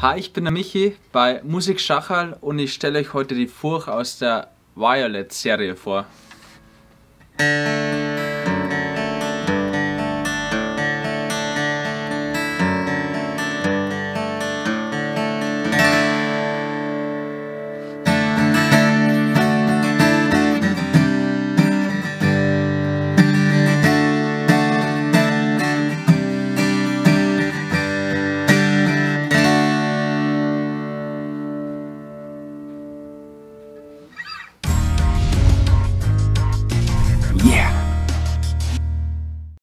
Hi, ich bin der Michi bei Musik Schachal und ich stelle euch heute die Furch aus der Violet-Serie vor.